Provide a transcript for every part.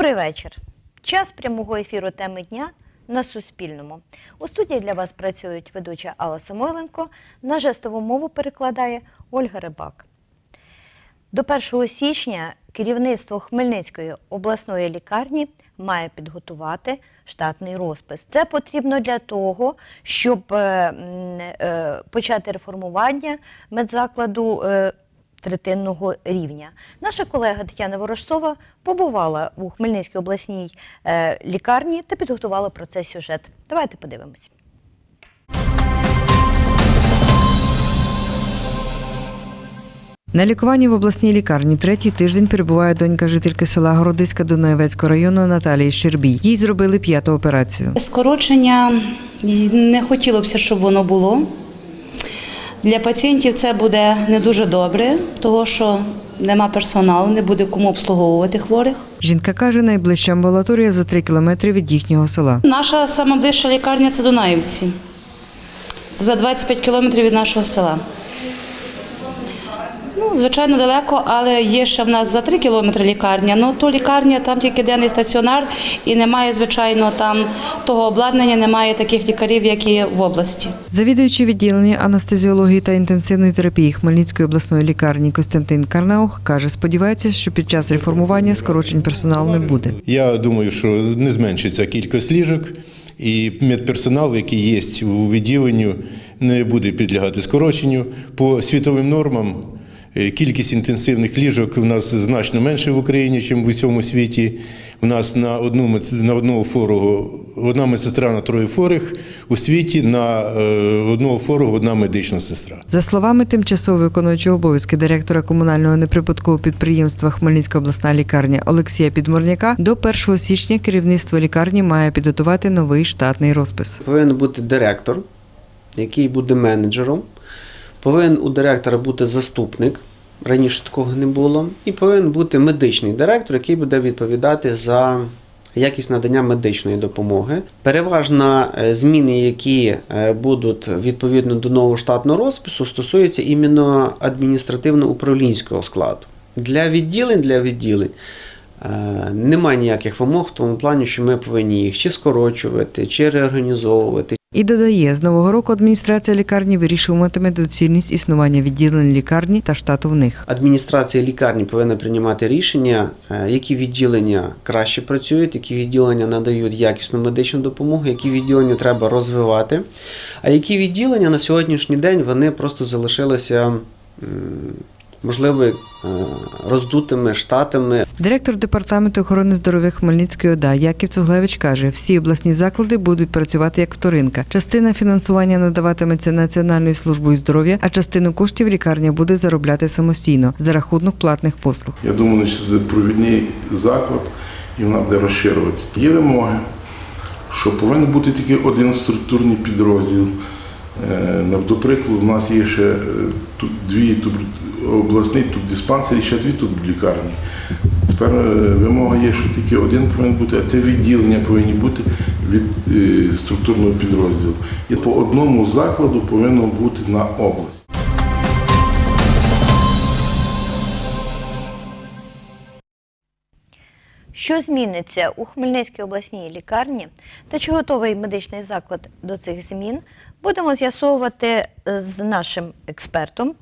Добрий вечір. Час прямого ефіру теми дня на Суспільному. У студії для вас працюють ведуча Алла Самойленко. На жестову мову перекладає Ольга Рибак. До 1 січня керівництво Хмельницької обласної лікарні має підготувати штатний розпис. Це потрібно для того, щоб е, е, почати реформування медзакладу е, третинного рівня. Наша колега Тетяна Ворожцова побувала у Хмельницькій обласній е, лікарні та підготувала про це сюжет. Давайте подивимось. На лікуванні в обласній лікарні третій тиждень перебуває донька жительки села Городиська Дунаєвецького району Наталії Щербій. Їй зробили п'яту операцію. Скорочення не хотілося б, щоб воно було. Для пацієнтів це буде не дуже добре, тому що нема персоналу, не буде кому обслуговувати хворих. Жінка каже, найближча амбулаторія за три кілометри від їхнього села. Наша найближча лікарня це Дунаївці. Це за 25 кілометрів від нашого села. Ну, звичайно, далеко, але є ще в нас за 3 кілометри лікарня. Ну, то лікарня, там тільки денний стаціонар і немає, звичайно, там того обладнання, немає таких лікарів, як і в області. Завідуючий відділення анестезіології та інтенсивної терапії Хмельницької обласної лікарні Костянтин Карнаух каже, сподівається, що під час реформування скорочень персоналу не буде. Я думаю, що не зменшиться кількість ліжок, і медперсонал, який є у відділенні, не буде підлягати скороченню. По світовим нормам кількість інтенсивних ліжок у нас значно менше в Україні, ніж в усьому світі. У нас на одну на одного форого одна медсестра на троє хворих, у світі на е, одного форого одна медична сестра. За словами тимчасово виконуючого обов'язки директора комунального неприбуткового підприємства Хмельницька обласна лікарня Олексія Підморняка, до 1 січня керівництво лікарні має підготувати новий штатний розпис. Повинен бути директор, який буде менеджером. Повинен у директора бути заступник. Раніше такого не було. І повинен бути медичний директор, який буде відповідати за якість надання медичної допомоги. Переважно е, зміни, які е, будуть відповідно до нового штатного розпису, стосуються іменно адміністративно-управлінського складу. Для відділень, для відділень е, немає ніяких вимог в тому плані, що ми повинні їх чи скорочувати, чи реорганізовувати, І додає, з нового року адміністрація лікарні вирішуватиме доцільність існування відділень лікарні та штату в них. Адміністрація лікарні повинна приймати рішення, е, які відділення краще працюють, які відділення надають якісну медичну допомогу, які відділення треба розвивати, а які відділення на сьогоднішній день вони просто залишилися. Можливо, е, роздутими штатами, Директор департаменту охорони здоров'я Хмельницької ОДА Яків Цуглевич каже, всі обласні заклади будуть працювати як вторинка. Частина фінансування надаватиметься Національною службою здоров'я, а частину коштів лікарня буде заробляти самостійно за рахунок платних послуг. Я думаю, що це провідний заклад і вона буде розширюватися. Є вимоги, що повинен бути тільки один структурний підрозділ. Е, До прикладу, у нас є ще е, тут дві обласний тут диспансер і ще дві тут лікарні. Тепер е, вимога є, що тільки один повинен бути, а це відділення повинні бути від е, структурного підрозділу. І по одному закладу повинно бути на область. Що зміниться у Хмельницькій обласній лікарні та чи готовий медичний заклад до цих змін, будемо з'ясовувати з нашим експертом.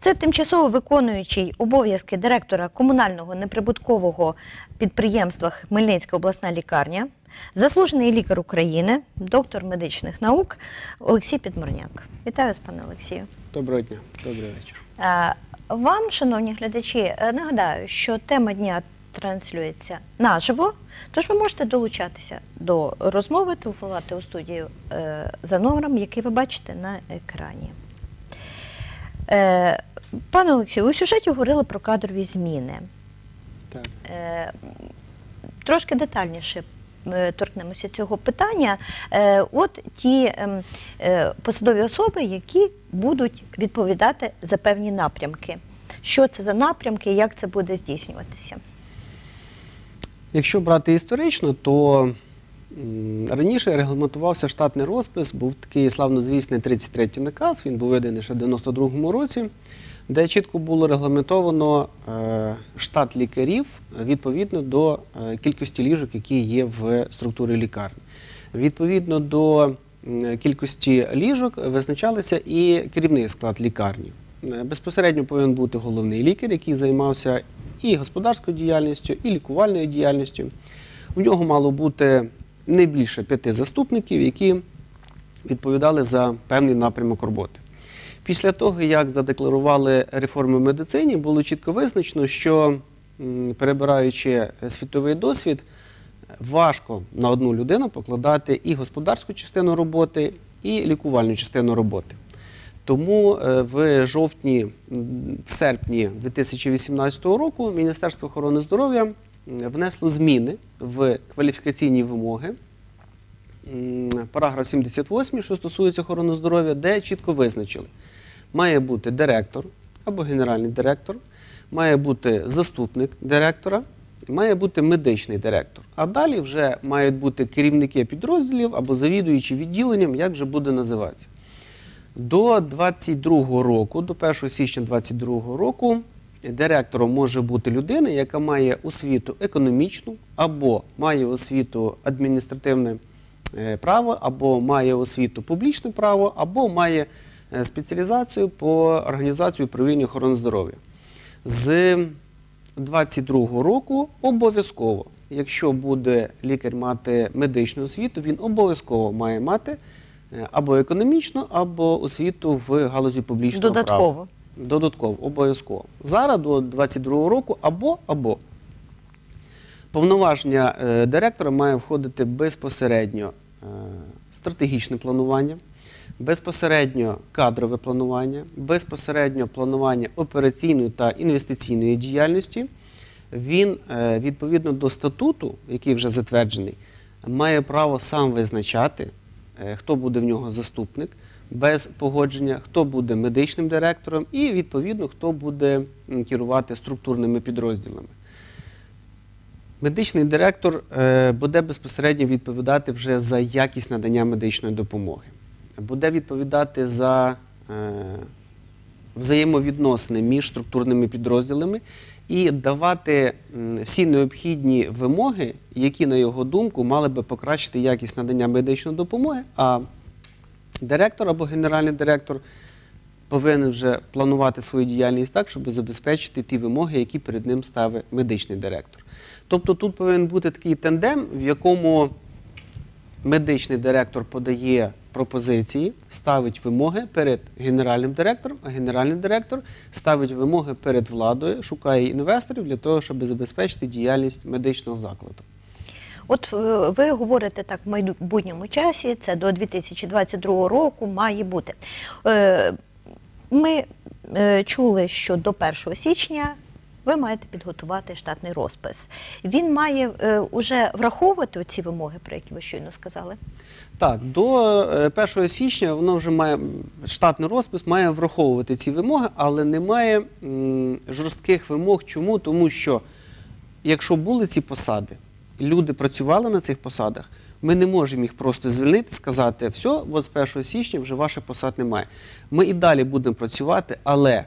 Це тимчасово виконуючий обов'язки директора комунального неприбуткового підприємства Хмельницька обласна лікарня, заслужений лікар України, доктор медичних наук Олексій Підморняк. Вітаю вас, пане Олексію. Доброго дня, добрий вечір. Вам, шановні глядачі, е, нагадаю, що тема дня транслюється наживо, тож ви можете долучатися до розмови, телефонувати у студію е, за номером, який ви бачите на екрані. Е, Пане Олексію, у сюжеті говорили про кадрові зміни. Так. Е, Трошки детальніше е, торкнемося цього питання. От ті ем, посадові особи, які будуть відповідати за певні напрямки. Що це за напрямки, як це буде здійснюватися? Якщо брати історично, то раніше регламентувався штатний розпис, був такий славнозвісний 33-й наказ, він був виданий ще в 92-му році. де чітко було регламентовано е, штат лікарів відповідно до е, кількості ліжок, які є в структурі лікарні. Відповідно до кількості ліжок визначалися і керівний склад лікарні. Е, Безпосередньо повинен бути головний лікар, який займався і господарською діяльністю, і лікувальною діяльністю. У нього мало бути не більше п'яти заступників, які відповідали за певний напрямок роботи. Після того, як задекларували реформи в медицині, було чітко визначено, що перебираючи світовий досвід, важко на одну людину покладати і господарську частину роботи, і лікувальну частину роботи. Тому е, в жовтні, в серпні 2018 року Міністерство охорони здоров'я внесло зміни в кваліфікаційні вимоги параграф 78, що стосується охорони здоров'я, де чітко визначили, має бути директор або генеральний директор, має бути заступник директора, має бути медичний директор. А далі вже мають бути керівники підрозділів або завідуючі відділенням, як вже буде називатися. До 22 року, до 1 січня 22 року, директором може бути людина, яка має освіту економічну, або має освіту адміністративне е, право, або має освіту публічне право, або має е, спеціалізацію по організації управління охорони здоров'я. З 22 року обов'язково, якщо буде лікар мати медичну освіту, він обов'язково має мати е, або економічну, або освіту в галузі публічного права. Додатково. Додатково, обов'язково. Зараз до 22 року або або. Повноваження е, директора має входити безпосередньо е, стратегічне планування, безпосередньо кадрове планування, безпосередньо планування операційної та інвестиційної діяльності. Він е, відповідно до статуту, який вже затверджений, має право сам визначати, хто буде в нього заступник без погодження, хто буде медичним директором і відповідно хто буде керувати структурними підрозділами. Медичний директор е, буде безпосередньо відповідати вже за якість надання медичної допомоги, буде відповідати за е, взаємовідносини між структурними підрозділами і давати всі необхідні вимоги, які, на його думку, мали би покращити якість надання медичної допомоги. А директор або генеральний директор повинен вже планувати свою діяльність так, щоб забезпечити ті вимоги, які перед ним ставить медичний директор. Тобто тут повинен бути такий тандем, в якому медичний директор подає пропозиції, ставить вимоги перед генеральним директором, а генеральний директор ставить вимоги перед владою, шукає інвесторів для того, щоб забезпечити діяльність медичного закладу. От е, ви говорите так в майбутньому часі, це до 2022 року має бути. Е, Ми е, чули, що до 1 січня ви маєте підготувати штатний розпис. Він має е, уже враховувати ці вимоги, про які ви щойно сказали. Так, до е, 1 січня воно вже має штатний розпис, має враховувати ці вимоги, але немає жорстких вимог. Чому? Тому що якщо були ці посади, люди працювали на цих посадах, ми не можемо їх просто звільнити, сказати, все, от з 1 січня вже ваших посад немає. Ми і далі будемо працювати, але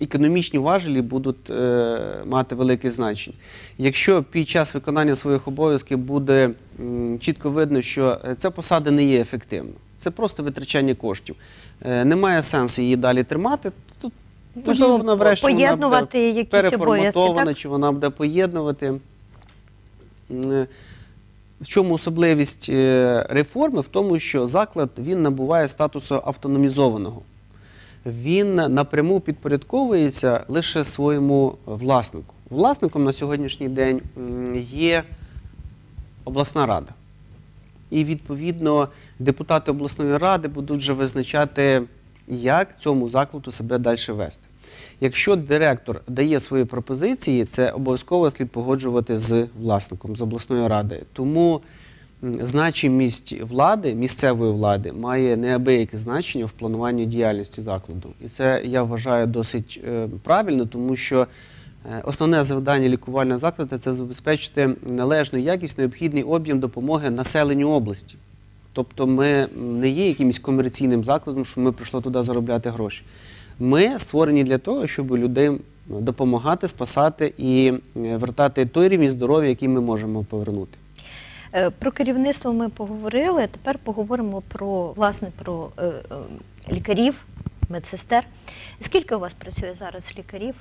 економічні важелі будуть е, мати велике значення. Якщо під час виконання своїх обов'язків буде м, чітко видно, що е, ця посада не є ефективна, це просто витрачання коштів. Е, немає сенсу її далі тримати. Тут можливо, вона врешті вона буде обов'язки, переформатована, так? чи вона буде поєднувати. Е, В чому особливість е, реформи? В тому, що заклад він набуває статусу автономізованого. Він напряму підпорядковується лише своєму власнику. Власником на сьогоднішній день є обласна рада. І відповідно депутати обласної ради будуть вже визначати, як цьому закладу себе далі вести. Якщо директор дає свої пропозиції, це обов'язково слід погоджувати з власником, з обласною радою. Тому значимість влади, місцевої влади, має неабияке значення в плануванні діяльності закладу. І це я вважаю досить е, правильно, тому що е, основне завдання лікувального закладу це забезпечити належну якість, необхідний об'єм допомоги населенню області. Тобто ми не є якимось комерційним закладом, що ми прийшли туди заробляти гроші. Ми створені для того, щоб людей допомагати, спасати і е, вертати той рівень здоров'я, який ми можемо повернути. Е, Про керівництво ми поговорили. Тепер поговоримо про власне про е, е, лікарів, медсестер. Скільки у вас працює зараз лікарів?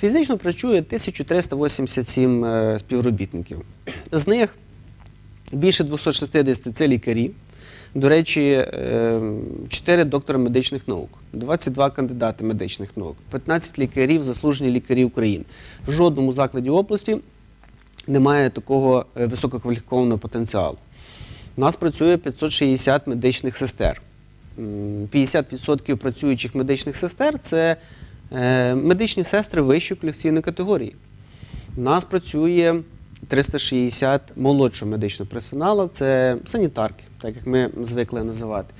Фізично працює 1387 е, співробітників. З них більше 260 це лікарі. До речі, 4 доктори медичних наук, 22 кандидати медичних наук, 15 лікарів, заслужені лікарі України. В жодному закладі області немає такого е, висококваліфікованого потенціалу. У нас працює 560 медичних сестер. 50% працюючих медичних сестер це е, медичні сестри вищої кваліфікаційної категорії. У нас працює 360 молодшого медичного персоналу, це санітарки, так як ми звикли називати.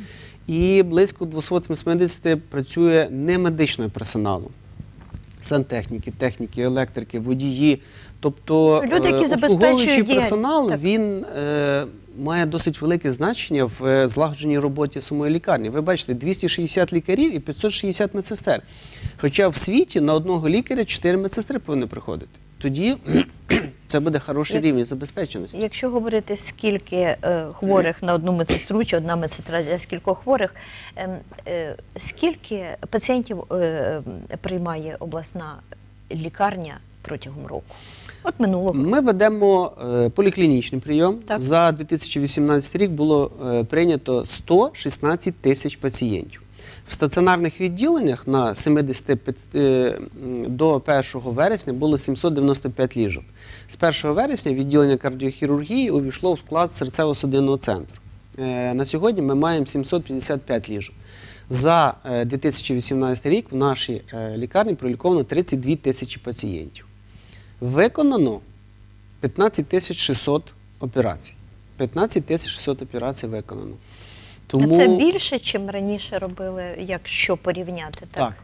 І близько 280 працює немедичного персоналу. Сантехніки, техніки, електрики, водії. Тобто Люди, які е, обслуговуючий персонал так. він е, має досить велике значення в е, злагодженій роботі самої лікарні. Ви бачите, 260 лікарів і 560 медсестер. Хоча в світі на одного лікаря 4 медсестри повинні приходити. Тоді це буде хороший Як- рівень забезпеченості. Якщо говорити, скільки е, хворих на одну медсестру чи одна медсестра для скількох хворих, ем, е, скільки пацієнтів е, приймає обласна лікарня протягом року? От минулого. Ми ведемо поліклінічний прийом. Так. За 2018 рік було прийнято 116 тисяч пацієнтів. В стаціонарних відділеннях на 75 е, до 1 вересня було 795 ліжок. З 1 вересня відділення кардіохірургії увійшло в склад серцево-судинного центру. Е, На сьогодні ми маємо 755 ліжок. За е, 2018 рік в нашій е, лікарні проліковано 32 тисячі пацієнтів. Виконано 15 тисяч 600 операцій. 15 тисяч 600 операцій виконано. Тому Це більше, чим раніше робили, якщо порівняти так. так.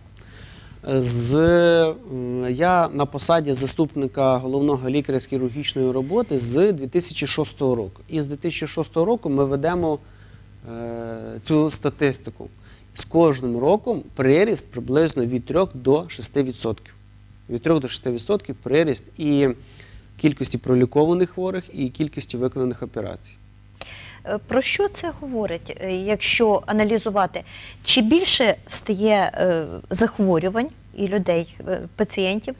З, я на посаді заступника головного лікаря з хірургічної роботи з 2006 року. І з 2006 року ми ведемо е, цю статистику. З кожним роком приріст приблизно від 3 до 6%. Від 3 до 6% приріст і кількості пролікованих хворих, і кількості виконаних операцій. Е, Про що це говорить, е, якщо аналізувати? Чи більше стає е, захворювань і людей, пацієнтів?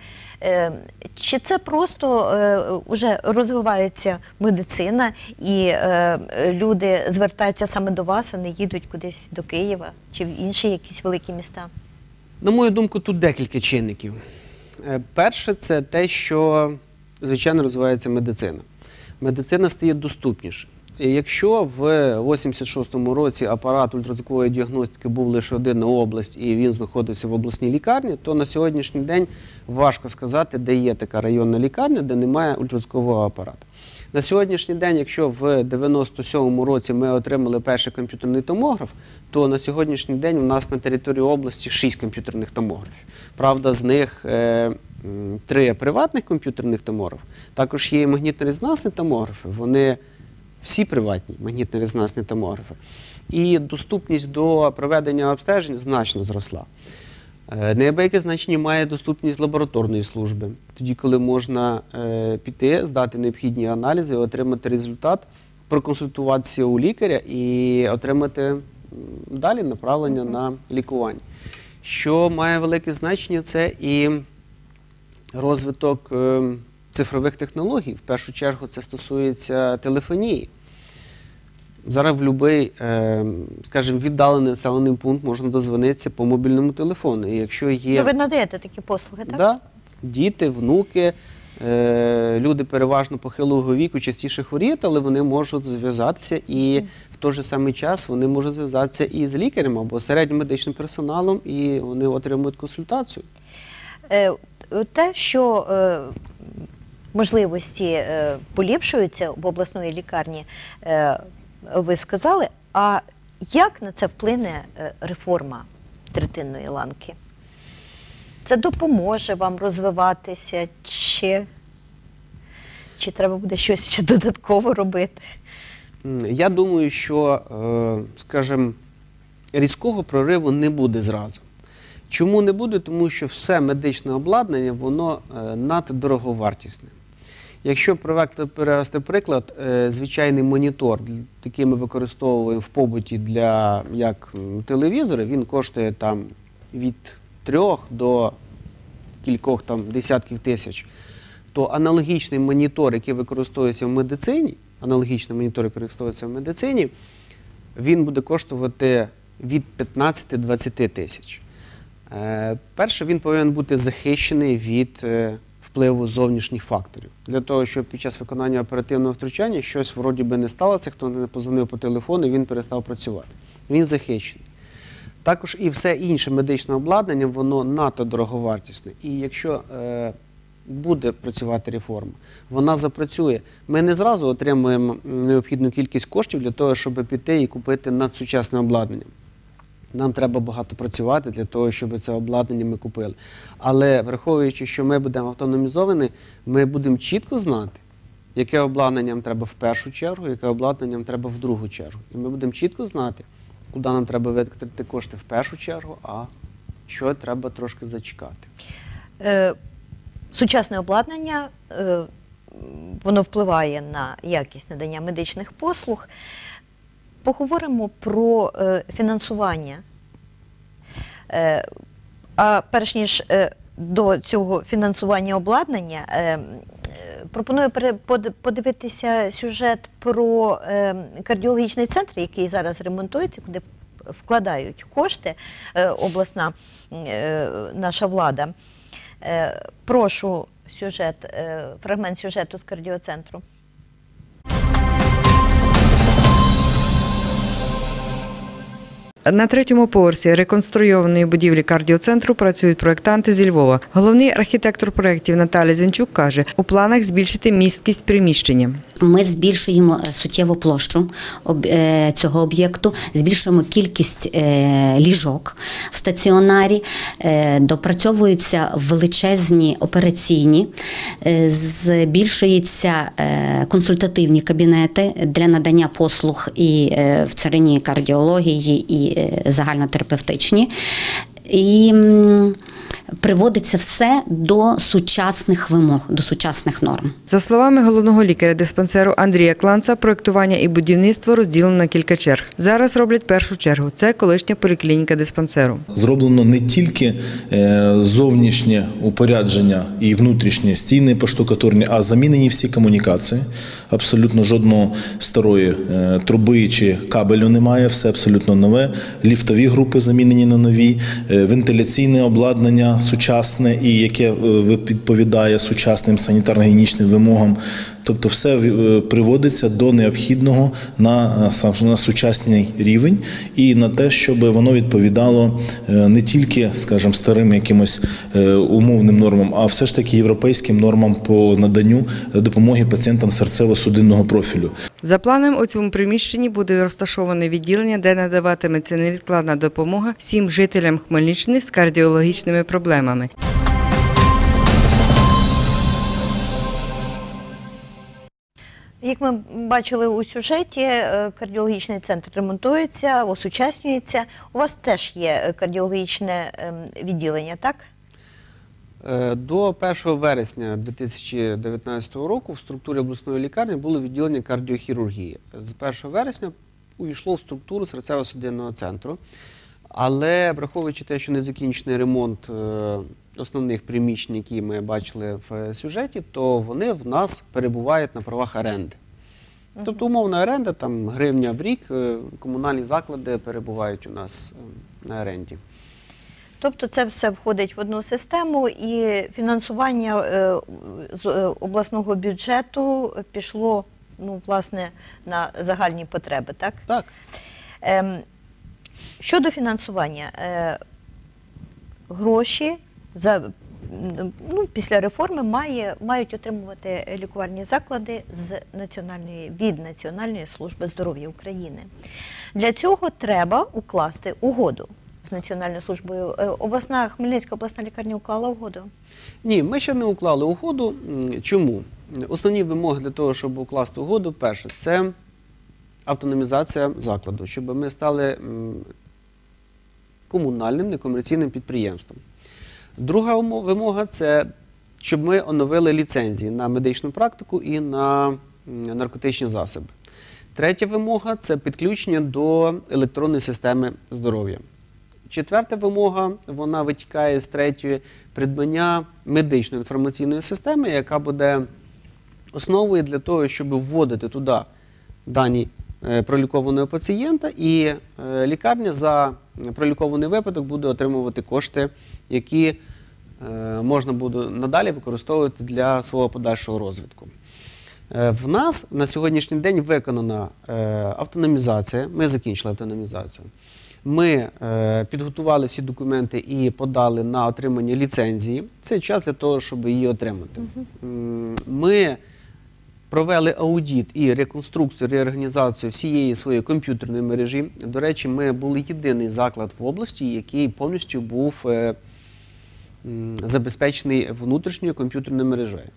Чи це просто е, уже розвивається медицина і люди звертаються саме до вас, а не їдуть кудись до Києва чи в інші якісь великі міста? На мою думку, тут декілька чинників. Перше, це те, що звичайно розвивається медицина. Медицина стає доступніше. Якщо в 86-му році апарат ультразвукової діагностики був лише один на область і він знаходився в обласній лікарні, то на сьогоднішній день важко сказати, де є така районна лікарня, де немає ультразвукового апарату. На сьогоднішній день, якщо в 97-му році ми отримали перший комп'ютерний томограф, то на сьогоднішній день у нас на території області 6 комп'ютерних томографів. Правда, з них е, три приватних комп'ютерних томографи. Також є і магнітно-резонансні томографи. Вони всі приватні магнітно-резонансні томографи. І доступність до проведення обстежень значно зросла. Е, Неабияке значення має доступність лабораторної служби, тоді, коли можна е, піти, здати необхідні аналізи, отримати результат, проконсультуватися у лікаря і отримати далі направлення на лікування. Що має велике значення, це і розвиток е, цифрових технологій. В першу чергу це стосується телефонії. Зараз в будь-який, скажімо, віддалений населений пункт можна дозвонитися по мобільному телефону. І якщо є Ну, ви надаєте такі послуги, так? да, діти, внуки, е, люди переважно похилого віку частіше хворіють, але вони можуть зв'язатися і в той же самий час вони можуть зв'язатися і з лікарем або середнім медичним персоналом, і вони отримують консультацію. Е, Те, що е, можливості е, поліпшуються в обласної лікарні, е, ви сказали. А як на це вплине е, реформа третинної ланки? Це допоможе вам розвиватися, чи, чи треба буде щось ще додатково робити? Я думаю, що, скажімо, різкого прориву не буде зразу. Чому не буде? Тому що все медичне обладнання воно наддороговартісне. Якщо привести, приклад, е, звичайний монітор, який ми використовуємо в побуті для як телевізори, він коштує там від трьох до кількох там десятків тисяч. То аналогічний монітор, який використовується в медицині, аналогічний монітор, який використовується в медицині, він буде коштувати від 15-20 тисяч. Е, Перше, він повинен бути захищений від е, впливу зовнішніх факторів. Для того, щоб під час виконання оперативного втручання щось вроді би не сталося, хто не позвонив по телефону, він перестав працювати. Він захищений. Також і все інше медичне обладнання, воно надто дороговартісне. І якщо е, буде працювати реформа, вона запрацює. Ми не зразу отримуємо необхідну кількість коштів для того, щоб піти і купити надсучасне обладнання. Нам треба багато працювати для того, щоб це обладнання ми купили. Але враховуючи, що ми будемо автономізовані, ми будемо чітко знати, яке обладнання нам треба в першу чергу, яке обладнання нам треба в другу чергу. І ми будемо чітко знати, куди нам треба витратити кошти в першу чергу, а що треба трошки зачекати. Е, Сучасне обладнання, е, воно впливає на якість надання медичних послуг. Поговоримо про е, фінансування. Е, А перш ніж е, до цього фінансування обладнання, пропоную подивитися сюжет про кардіологічний центр, який зараз ремонтується, куди вкладають кошти обласна наша влада. Прошу сюжет, фрагмент сюжету з кардіоцентру. На третьому поверсі реконструйованої будівлі кардіоцентру працюють проєктанти зі Львова. Головний архітектор проєктів Наталя Зінчук каже, у планах збільшити місткість приміщення. Ми збільшуємо е, суттєво площу е, цього об'єкту, збільшуємо кількість е, ліжок в стаціонарі, допрацьовуються величезні операційні, збільшуються консультативні кабінети для надання послуг і в царині кардіології, і загальнотерапевтичні. І приводиться все до сучасних вимог, до сучасних норм. За словами головного лікаря диспансеру Андрія Кланца, проєктування і будівництво розділено на кілька черг. Зараз роблять першу чергу. Це колишня поліклініка диспансеру. Зроблено не тільки е, зовнішнє упорядження і внутрішнє стіни поштукатурні, а замінені всі комунікації. Абсолютно жодної старої е, труби чи кабелю немає, все абсолютно нове. Ліфтові групи замінені на нові, е, вентиляційне обладнання сучасне і яке е, відповідає сучасним санітарно-гігієнічним вимогам. Тобто все е, приводиться до необхідного на, на сучасний рівень і на те, щоб воно відповідало е, не тільки, скажімо, старим якимось е, умовним нормам, а все ж таки європейським нормам по наданню допомоги пацієнтам серцево-судинного профілю. За планом у цьому приміщенні буде розташоване відділення, де надаватиметься невідкладна допомога всім жителям Хмельниччини з кардіологічними проблемами. Як ми бачили у сюжеті, е, кардіологічний центр ремонтується, осучаснюється. У вас теж є е, кардіологічне ем, відділення, так? Е, До 1 вересня 2019 року в структурі обласної лікарні було відділення кардіохірургії. З 1 вересня увійшло в структуру серцево-судинного центру. Але враховуючи те, що не закінчений ремонт основних приміщень, які ми бачили в е, сюжеті, то вони в нас перебувають на правах оренди. Тобто умовна оренда, там гривня в рік, е, комунальні заклади перебувають у нас е, на оренді. Тобто це все входить в одну систему, і фінансування з обласного бюджету пішло ну, власне, на загальні потреби, так? Так. Ем, щодо фінансування, гроші за, ну, після реформи має, мають отримувати лікувальні заклади з національної, від Національної служби здоров'я України. Для цього треба укласти угоду з Національною службою. Е, Обласна Хмельницька обласна лікарня уклала угоду. Ні, ми ще не уклали угоду. Чому? Основні вимоги для того, щоб укласти угоду, перше, це автономізація закладу, щоб ми стали комунальним некомерційним підприємством. Друга вимога це щоб ми оновили ліцензії на медичну практику і на наркотичні засоби. Третя вимога це підключення до електронної системи здоров'я. Четверта вимога вона витікає з третьої придбання медичної інформаційної системи, яка буде основою для того, щоб вводити туди дані пролікованого пацієнта, і е, лікарня за пролікований випадок буде отримувати кошти, які е, можна буде надалі використовувати для свого подальшого розвитку. Е, В нас на сьогоднішній день виконана е, автономізація. Ми закінчили автономізацію. Ми е, підготували всі документи і подали на отримання ліцензії. Це час для того, щоб її отримати. Ми провели аудіт і реконструкцію, реорганізацію всієї своєї комп'ютерної мережі. До речі, ми були єдиний заклад в області, який повністю був е, забезпечений внутрішньою комп'ютерною мережею.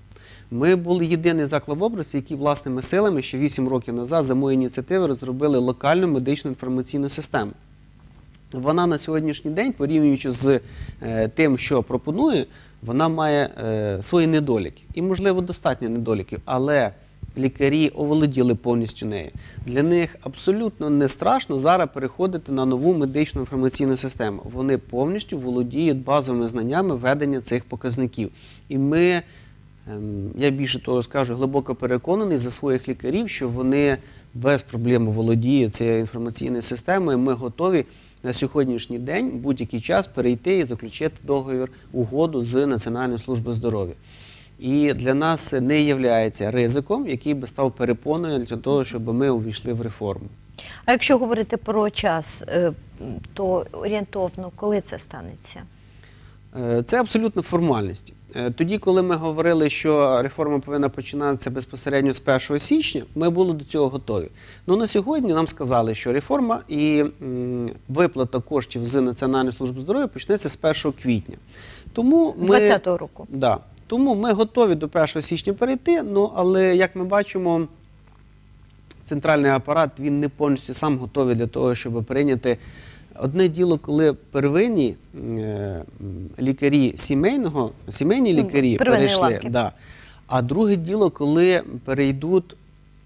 Ми були єдиний заклад в області, який власними силами ще 8 років назад за моєю ініціативи розробили локальну медичну інформаційну систему. Вона на сьогоднішній день, порівнюючи з е, тим, що пропонує, вона має е, свої недоліки. І, можливо, достатньо недоліків, але лікарі оволоділи повністю нею. Для них абсолютно не страшно зараз переходити на нову медичну інформаційну систему. Вони повністю володіють базовими знаннями ведення цих показників. І ми Ем, Я більше того скажу, глибоко переконаний за своїх лікарів, що вони без проблем володіють цією інформаційною системою. Ми готові на сьогоднішній день будь-який час перейти і заключити договір угоду з Національною службою здоров'я. І для нас не є ризиком, який би став перепоною для того, щоб ми увійшли в реформу. А якщо говорити про час, е, то орієнтовно, коли це станеться? Е, Це абсолютно формальність. Е, Тоді, коли ми говорили, що реформа повинна починатися безпосередньо з 1 січня, ми були до цього готові. Ну на сьогодні нам сказали, що реформа і виплата коштів з Національної служби здоров'я почнеться з 1 квітня. Тому ми 20-го року. Да. Тому ми готові до 1 січня перейти. Ну але як ми бачимо, центральний апарат він не повністю сам готовий для того, щоб прийняти. Одне діло, коли первинні е, лікарі сімейного, сімейні Ну, лікарі перейшли, ланки. да. а друге діло, коли перейдуть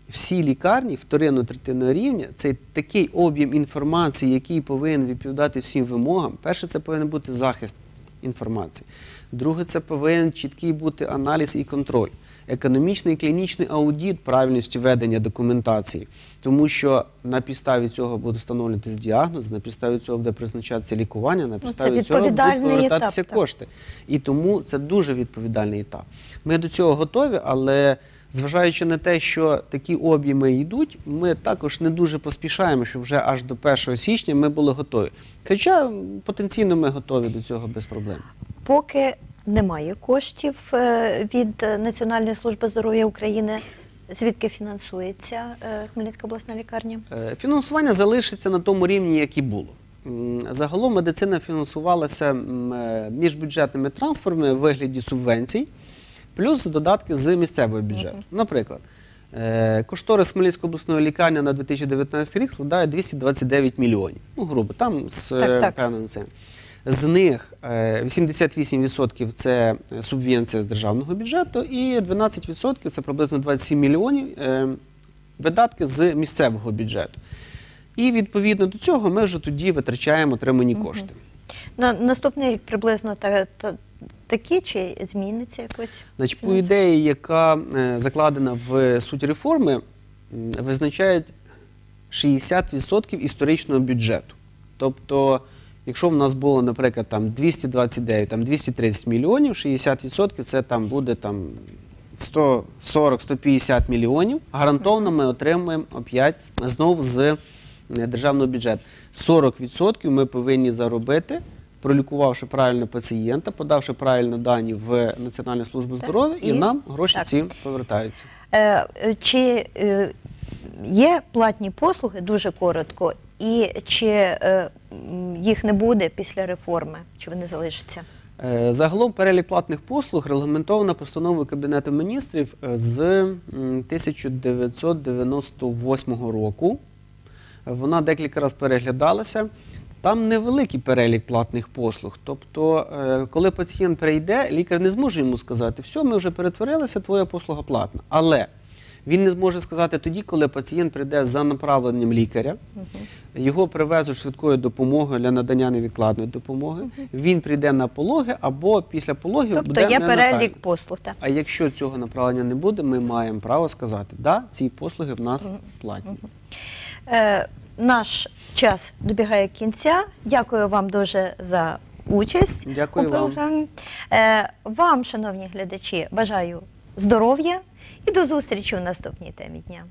всі лікарні вторинно третинного рівня, це такий об'єм інформації, який повинен відповідати всім вимогам. Перше, це повинен бути захист інформації. Друге, це повинен чіткий бути аналіз і контроль. Економічний і клінічний аудіт правильності ведення документації, тому що на підставі цього буде встановлюватися діагноз, на підставі цього буде призначатися лікування, на підставі цього будуть повертатися етап, кошти. І тому це дуже відповідальний етап. Ми до цього готові, але зважаючи на те, що такі об'єми йдуть, ми також не дуже поспішаємо, щоб вже аж до 1 січня ми були готові. Хоча потенційно ми готові до цього без проблем. Поки немає коштів е, від Національної служби здоров'я України, звідки фінансується е, Хмельницька обласна лікарня? Е, Фінансування залишиться на тому рівні, як і було. Загалом медицина фінансувалася міжбюджетними трансферами в вигляді субвенцій, плюс додатки з місцевого бюджету. Наприклад, е, кошторис Хмельницької обласної лікарні на 2019 рік складає 229 мільйонів. Ну, грубо, там з Так, е, певним цим. З них е, 88% це субвенція з державного бюджету, і 12% це приблизно 27 мільйонів е, видатки з місцевого бюджету. І відповідно до цього ми вже тоді витрачаємо отримані кошти. На наступний рік приблизно та, та, такі чи зміниться якось? Значить, по ідеї, яка е, закладена в суть реформи, визначають 60% історичного бюджету. Тобто, якщо в нас було, наприклад, там 229, там 230 мільйонів, 60% це там буде там 140-150 мільйонів. Гарантовано ми отримуємо опять знову з е, державного бюджету. 40% ми повинні заробити, пролікувавши правильно пацієнта, подавши правильно дані в Національну службу здоров'я, і, і- нам гроші так. ці повертаються. Е, е, чи е, є платні послуги дуже коротко, і чи е, їх не буде після реформи, чи вони залишаться? Загалом перелік платних послуг регламентовано постановою Кабінету міністрів з 1998 року. Вона декілька разів переглядалася. Там невеликий перелік платних послуг. Тобто, е, коли пацієнт прийде, лікар не зможе йому сказати, все, ми вже перетворилися, твоя послуга платна. Але він не зможе сказати тоді, коли пацієнт прийде за направленням лікаря, його привезуть швидкою допомогою для надання невідкладної допомоги. Він прийде на пологи або після пологів Тобто буде є перелік послуг. Так. А якщо цього направлення не буде, ми маємо право сказати, да, ці послуги в нас платні. Е, наш час добігає кінця. Дякую вам дуже за участь Дякую у програмі. Вам. вам, шановні глядачі, бажаю здоров'я і до зустрічі в наступній темі дня.